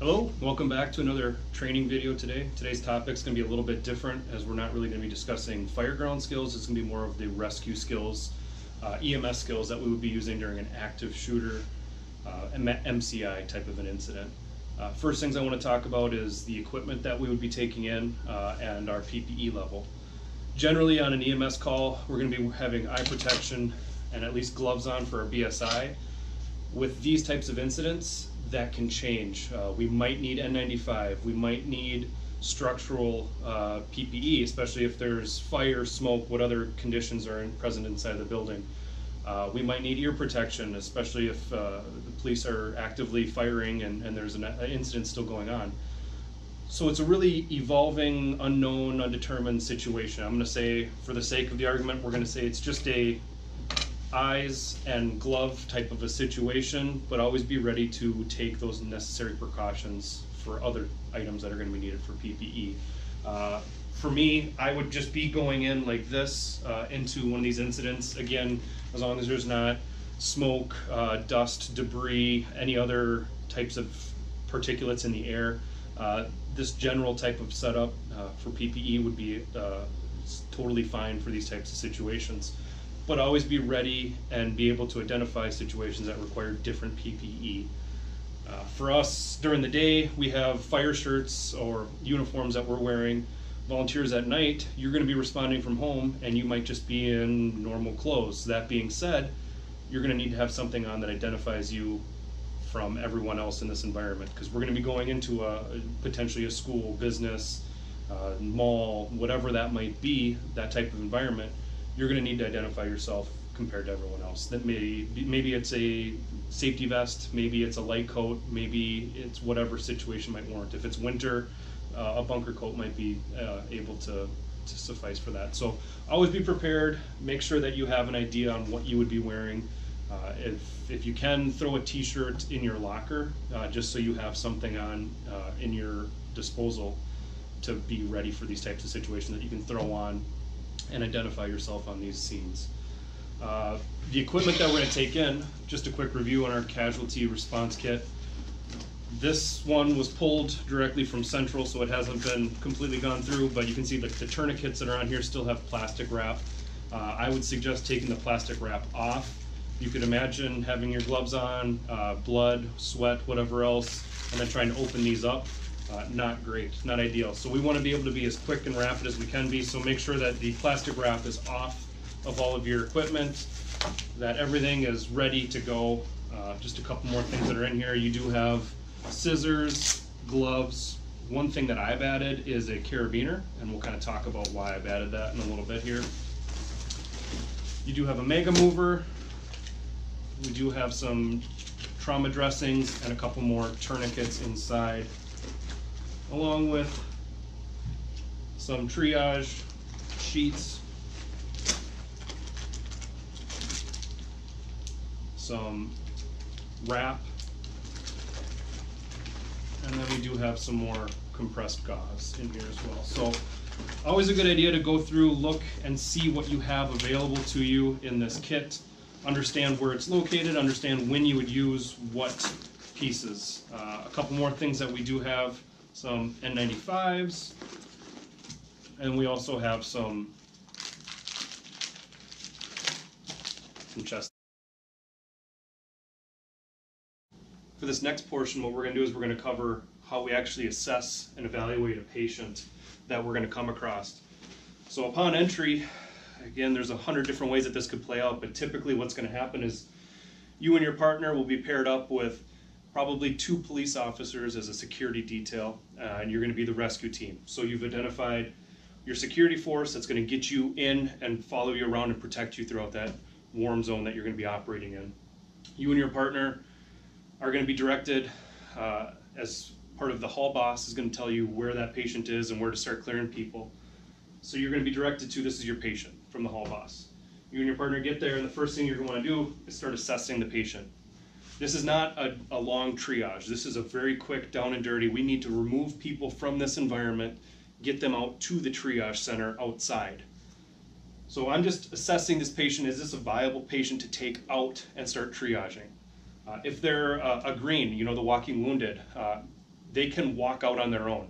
Hello, welcome back to another training video today. Today's topic is going to be a little bit different as we're not really going to be discussing fireground skills. It's going to be more of the rescue skills, uh, EMS skills that we would be using during an active shooter, uh, MCI type of an incident. Uh, first things I want to talk about is the equipment that we would be taking in uh, and our PPE level. Generally on an EMS call, we're going to be having eye protection and at least gloves on for our BSI. With these types of incidents, that can change. Uh, we might need N95. We might need structural uh, PPE, especially if there's fire, smoke, what other conditions are in, present inside the building. Uh, we might need ear protection, especially if uh, the police are actively firing and, and there's an, an, incident still going on. So it's a really evolving, unknown, undetermined situation. I'm going to say, for the sake of the argument, we're going to say it's just a eyes and glove type of a situation, but always be ready to take those necessary precautions for other items that are going to be needed for PPE. Uh, for me, I would just be going in like this uh, into one of these incidents. Again, as long as there's not smoke, uh, dust, debris, any other types of particulates in the air. Uh, this general type of setup uh, for PPE would be uh, totally fine for these types of situations but always be ready and be able to identify situations that require different PPE. Uh, for us, during the day, we have fire shirts or uniforms that we're wearing. Volunteers at night, you're going to be responding from home and you might just be in normal clothes. That being said, you're going to need to have something on that identifies you from everyone else in this environment because we're going to be going into a potentially a school, business, uh, mall, whatever that might be, that type of environment you're going to need to identify yourself compared to everyone else. That may maybe it's a safety vest, maybe it's a light coat, maybe it's whatever situation might warrant. If it's winter, uh, a bunker coat might be uh, able to, to suffice for that. So always be prepared. Make sure that you have an idea on what you would be wearing. Uh, if if you can throw a T-shirt in your locker, uh, just so you have something on uh, in your disposal to be ready for these types of situations that you can throw on and identify yourself on these scenes. Uh, the equipment that we're going to take in, just a quick review on our casualty response kit. This one was pulled directly from Central, so it hasn't been completely gone through, but you can see the, the tourniquets that are on here still have plastic wrap. Uh, I would suggest taking the plastic wrap off. You could imagine having your gloves on, uh, blood, sweat, whatever else, and then trying to open these up uh, not great, not ideal. So we want to be able to be as quick and rapid as we can be. So make sure that the plastic wrap is off of all of your equipment, that everything is ready to go. Uh, just a couple more things that are in here. You do have scissors, gloves. One thing that I've added is a carabiner, and we'll kind of talk about why I've added that in a little bit here. You do have a mega mover. We do have some trauma dressings and a couple more tourniquets inside along with some triage sheets, some wrap, and then we do have some more compressed gauze in here as well. So always a good idea to go through, look and see what you have available to you in this kit, understand where it's located, understand when you would use what pieces. Uh, a couple more things that we do have some N95s, and we also have some, some chest. For this next portion, what we're going to do is we're going to cover how we actually assess and evaluate a patient that we're going to come across. So upon entry, again, there's a hundred different ways that this could play out, but typically what's going to happen is you and your partner will be paired up with probably two police officers as a security detail, uh, and you're going to be the rescue team. So you've identified your security force that's going to get you in and follow you around and protect you throughout that warm zone that you're going to be operating in. You and your partner are going to be directed uh, as part of the hall boss is going to tell you where that patient is and where to start clearing people. So you're going to be directed to this is your patient from the hall boss. You and your partner get there, and the first thing you're going to want to do is start assessing the patient. This is not a, a long triage. This is a very quick down and dirty. We need to remove people from this environment, get them out to the triage center outside. So I'm just assessing this patient. Is this a viable patient to take out and start triaging? Uh, if they're uh, a green, you know, the walking wounded, uh, they can walk out on their own.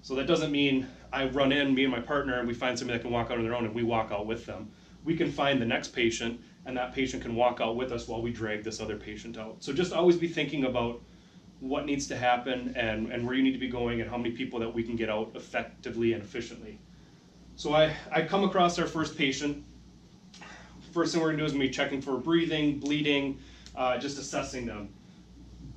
So that doesn't mean I run in, me and my partner, and we find somebody that can walk out on their own and we walk out with them. We can find the next patient and that patient can walk out with us while we drag this other patient out. So just always be thinking about what needs to happen and, and where you need to be going and how many people that we can get out effectively and efficiently. So I, I come across our first patient. First thing we're gonna do is gonna be checking for breathing, bleeding, uh, just assessing them.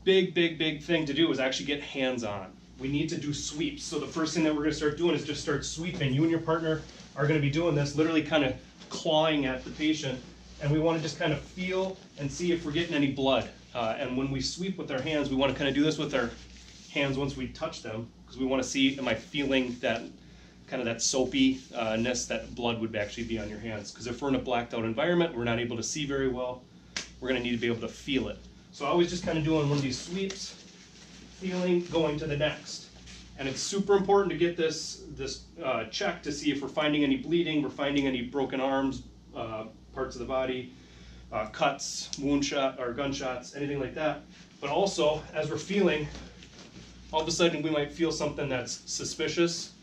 Big, big, big thing to do is actually get hands on. We need to do sweeps. So the first thing that we're gonna start doing is just start sweeping. You and your partner are gonna be doing this, literally kind of clawing at the patient. And we wanna just kind of feel and see if we're getting any blood. Uh, and when we sweep with our hands, we wanna kind of do this with our hands once we touch them, because we wanna see, am I feeling that kind of that soapiness that blood would actually be on your hands. Because if we're in a blacked out environment, we're not able to see very well, we're gonna need to be able to feel it. So I was just kind of doing one of these sweeps, feeling, going to the next. And it's super important to get this, this uh, check to see if we're finding any bleeding, we're finding any broken arms, uh, parts of the body, uh, cuts, wound shot, or gunshots, anything like that. But also, as we're feeling, all of a sudden we might feel something that's suspicious,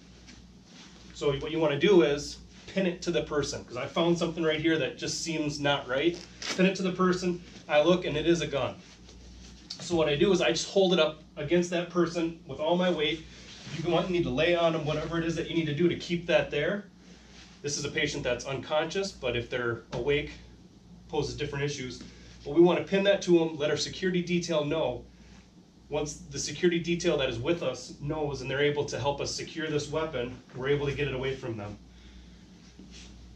so what you want to do is pin it to the person because I found something right here that just seems not right. Pin it to the person. I look and it is a gun. So what I do is I just hold it up against that person with all my weight. You you need to lay on them, whatever it is that you need to do to keep that there. This is a patient that's unconscious, but if they're awake, poses different issues. But we want to pin that to them, let our security detail know once the security detail that is with us knows and they're able to help us secure this weapon, we're able to get it away from them.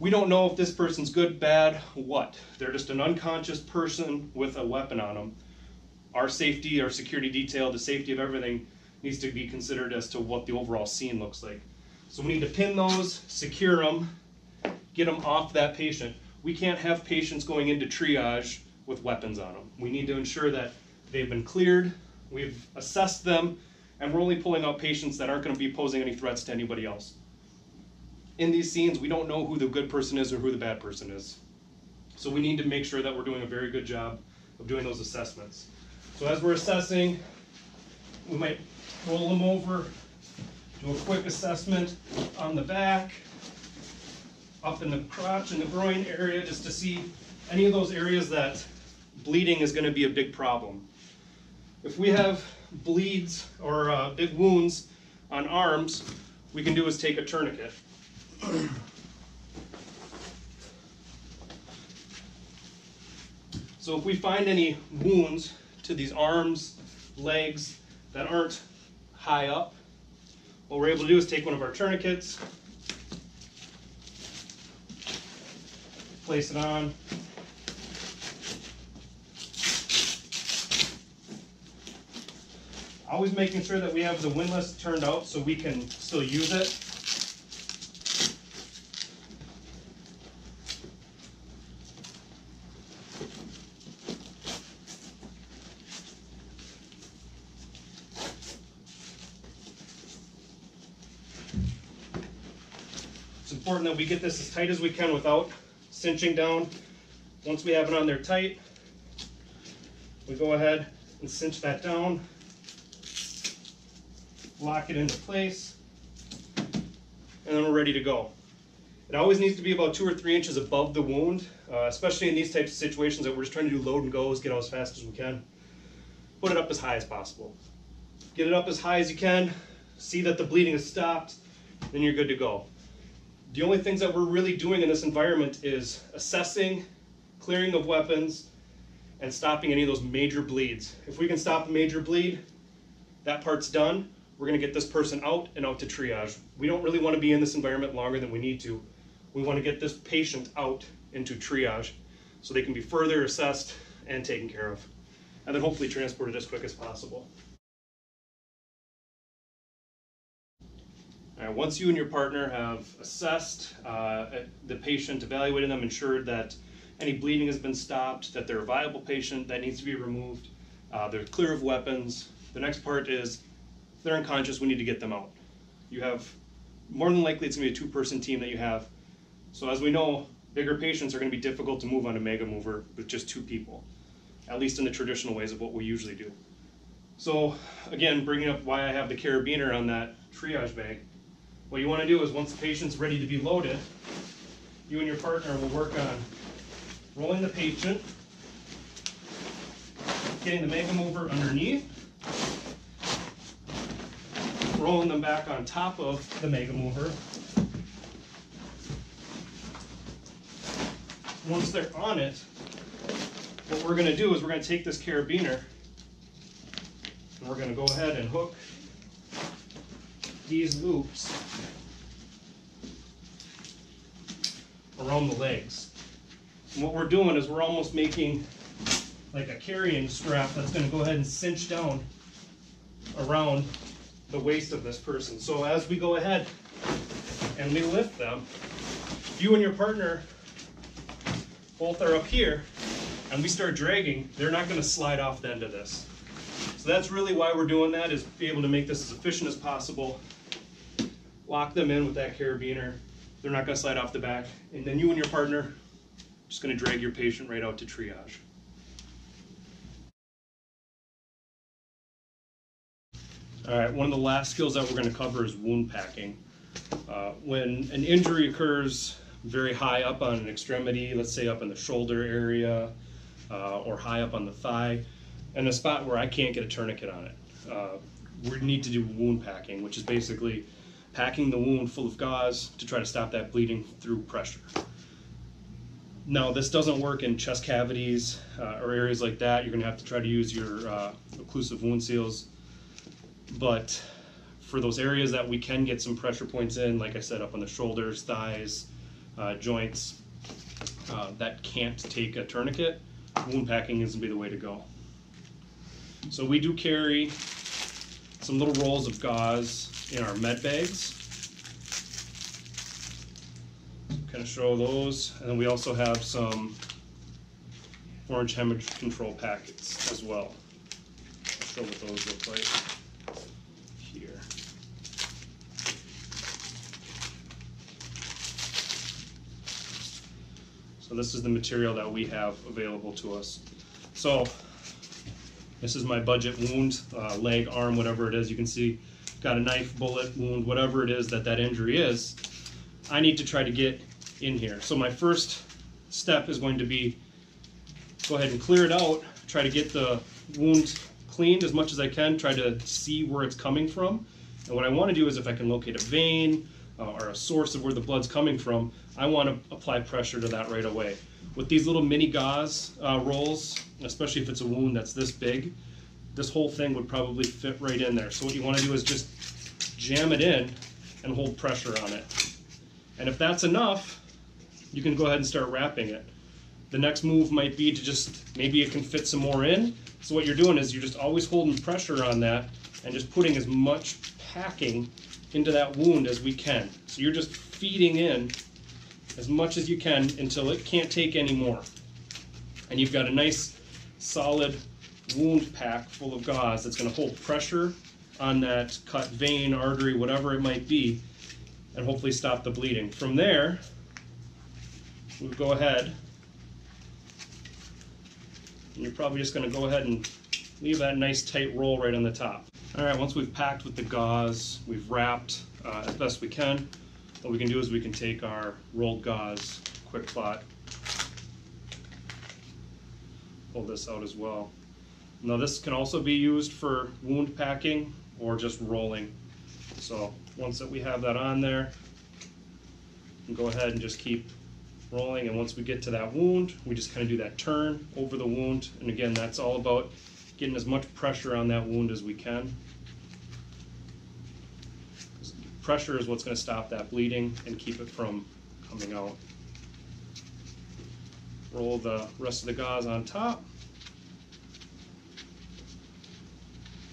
We don't know if this person's good, bad, what. They're just an unconscious person with a weapon on them. Our safety, our security detail, the safety of everything needs to be considered as to what the overall scene looks like. So we need to pin those, secure them, get them off that patient. We can't have patients going into triage with weapons on them. We need to ensure that they've been cleared, We've assessed them, and we're only pulling out patients that aren't going to be posing any threats to anybody else. In these scenes, we don't know who the good person is or who the bad person is. So we need to make sure that we're doing a very good job of doing those assessments. So as we're assessing, we might roll them over, do a quick assessment on the back, up in the crotch and the groin area, just to see any of those areas that bleeding is going to be a big problem. If we have bleeds or uh, big wounds on arms, we can do is take a tourniquet. so if we find any wounds to these arms, legs that aren't high up, what we're able to do is take one of our tourniquets, place it on, Always making sure that we have the windlass turned out so we can still use it. It's important that we get this as tight as we can without cinching down. Once we have it on there tight, we go ahead and cinch that down lock it into place, and then we're ready to go. It always needs to be about two or three inches above the wound, uh, especially in these types of situations that we're just trying to do load and goes, get out as fast as we can. Put it up as high as possible. Get it up as high as you can, see that the bleeding has stopped, then you're good to go. The only things that we're really doing in this environment is assessing, clearing of weapons, and stopping any of those major bleeds. If we can stop a major bleed, that part's done we're going to get this person out and out to triage. We don't really want to be in this environment longer than we need to. We want to get this patient out into triage so they can be further assessed and taken care of. And then hopefully transported as quick as possible. Right, once you and your partner have assessed uh, the patient, evaluated them, ensured that any bleeding has been stopped, that they're a viable patient that needs to be removed, uh, they're clear of weapons, the next part is if they're unconscious, we need to get them out. You have, more than likely, it's going to be a two person team that you have. So, as we know, bigger patients are going to be difficult to move on a mega mover with just two people, at least in the traditional ways of what we usually do. So again, bringing up why I have the carabiner on that triage bag. What you want to do is once the patient's ready to be loaded, you and your partner will work on rolling the patient, getting the mega mover underneath, rolling them back on top of the mega mover. Once they're on it, what we're gonna do is we're gonna take this carabiner and we're gonna go ahead and hook these loops around the legs. And what we're doing is we're almost making like a carrying strap that's gonna go ahead and cinch down around the waist of this person. So as we go ahead and we lift them, you and your partner both are up here and we start dragging, they're not gonna slide off the end of this. So that's really why we're doing that, is be able to make this as efficient as possible. Lock them in with that carabiner. They're not gonna slide off the back. And then you and your partner, just gonna drag your patient right out to triage. All right, one of the last skills that we're going to cover is wound packing. Uh, when an injury occurs very high up on an extremity, let's say up in the shoulder area uh, or high up on the thigh, and a spot where I can't get a tourniquet on it, uh, we need to do wound packing, which is basically packing the wound full of gauze to try to stop that bleeding through pressure. Now, this doesn't work in chest cavities uh, or areas like that. You're going to have to try to use your uh, occlusive wound seals but for those areas that we can get some pressure points in, like I said, up on the shoulders, thighs, uh, joints, uh, that can't take a tourniquet, wound packing is gonna be the way to go. So we do carry some little rolls of gauze in our med bags. Kind of show those, and then we also have some orange hemorrhage control packets as well. I'll show what those look like. Here. So this is the material that we have available to us. So this is my budget wound, uh, leg, arm, whatever it is. You can see got a knife, bullet, wound, whatever it is that that injury is. I need to try to get in here. So my first step is going to be go ahead and clear it out, try to get the wound cleaned as much as I can, try to see where it's coming from. And what I want to do is if I can locate a vein, uh, or a source of where the blood's coming from, I want to apply pressure to that right away. With these little mini gauze uh, rolls, especially if it's a wound that's this big, this whole thing would probably fit right in there. So what you want to do is just jam it in and hold pressure on it. And if that's enough, you can go ahead and start wrapping it. The next move might be to just, maybe it can fit some more in. So what you're doing is you're just always holding pressure on that and just putting as much packing into that wound as we can. So you're just feeding in as much as you can until it can't take any more. And you've got a nice solid wound pack full of gauze that's going to hold pressure on that cut vein, artery, whatever it might be, and hopefully stop the bleeding. From there, we'll go ahead, and you're probably just going to go ahead and leave that nice tight roll right on the top. All right, once we've packed with the gauze, we've wrapped uh, as best we can, what we can do is we can take our rolled gauze, QuikClot, pull this out as well. Now this can also be used for wound packing or just rolling. So once that we have that on there, we go ahead and just keep rolling and once we get to that wound, we just kind of do that turn over the wound. And again, that's all about getting as much pressure on that wound as we can. Pressure is what's going to stop that bleeding and keep it from coming out. Roll the rest of the gauze on top.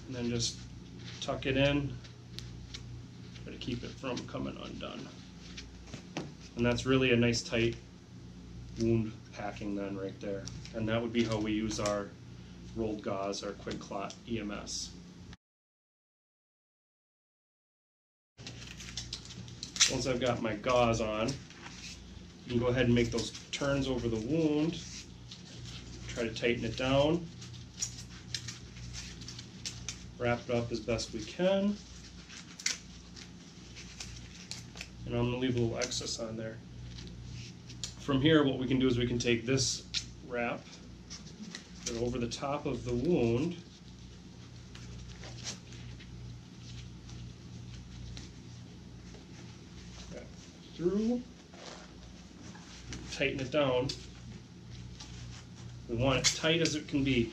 And then just tuck it in. Try to keep it from coming undone. And that's really a nice tight wound packing then right there. And that would be how we use our rolled gauze our QuikClot EMS. Once I've got my gauze on, you can go ahead and make those turns over the wound. Try to tighten it down. wrap it up as best we can. And I'm gonna leave a little excess on there. From here, what we can do is we can take this wrap, over the top of the wound. Through, tighten it down. We want it tight as it can be.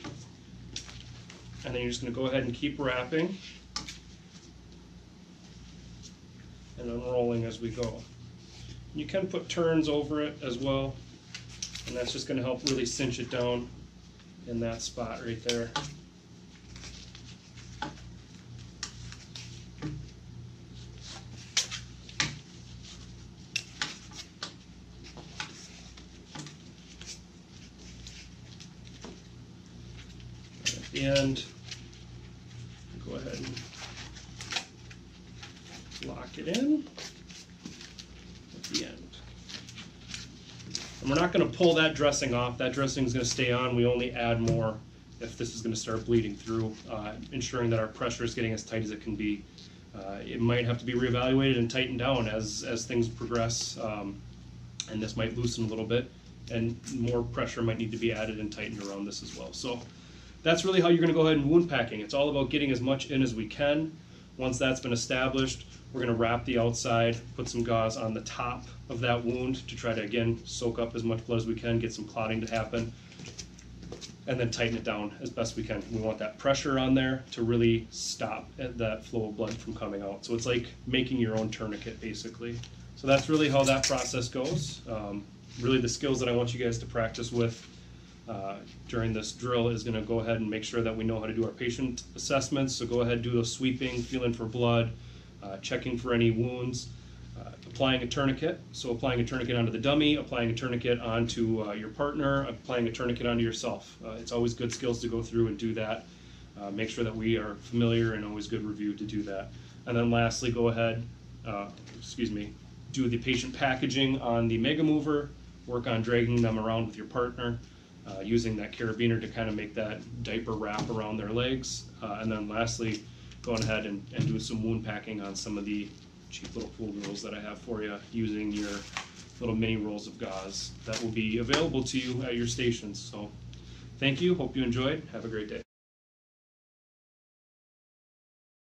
And then you're just gonna go ahead and keep wrapping and unrolling as we go. You can put turns over it as well, and that's just gonna help really cinch it down in that spot right there. And At the end, go ahead and lock it in at the end. And we're not gonna pull that dressing off, that dressing is gonna stay on, we only add more if this is gonna start bleeding through, uh, ensuring that our pressure is getting as tight as it can be. Uh, it might have to be reevaluated and tightened down as, as things progress, um, and this might loosen a little bit, and more pressure might need to be added and tightened around this as well. So that's really how you're gonna go ahead and wound packing. It's all about getting as much in as we can. Once that's been established, we're gonna wrap the outside, put some gauze on the top of that wound to try to, again, soak up as much blood as we can, get some clotting to happen, and then tighten it down as best we can. We want that pressure on there to really stop that flow of blood from coming out. So it's like making your own tourniquet, basically. So that's really how that process goes. Um, really the skills that I want you guys to practice with uh, during this drill is gonna go ahead and make sure that we know how to do our patient assessments. So go ahead, do those sweeping, feeling for blood, uh, checking for any wounds, uh, applying a tourniquet. So applying a tourniquet onto the dummy, applying a tourniquet onto uh, your partner, applying a tourniquet onto yourself. Uh, it's always good skills to go through and do that. Uh, make sure that we are familiar and always good review to do that. And then lastly, go ahead, uh, excuse me, do the patient packaging on the Mega Mover, work on dragging them around with your partner, uh, using that carabiner to kind of make that diaper wrap around their legs. Uh, and then lastly, going ahead and, and do some wound packing on some of the cheap little pool rolls that I have for you using your little mini rolls of gauze that will be available to you at your stations. So thank you. Hope you enjoyed. Have a great day.